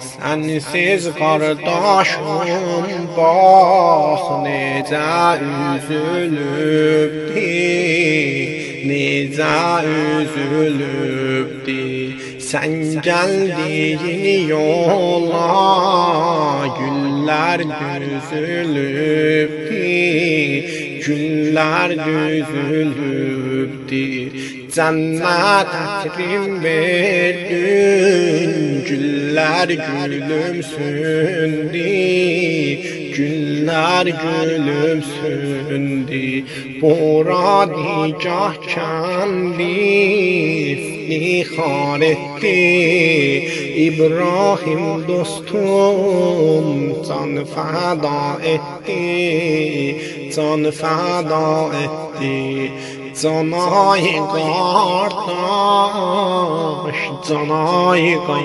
Sensiz kardeşim bak Nece üzülübdi Nece üzülübdi Sen geldiğin yola Güller düzülübdi Güller düzülübdi Cennet etrim verdin Güller gülümsündü Güller gülümsündü Buradigah kendi iftihar etti İbrahim dostum can feda etti Can feda etti Canay kardeş, canay kardeş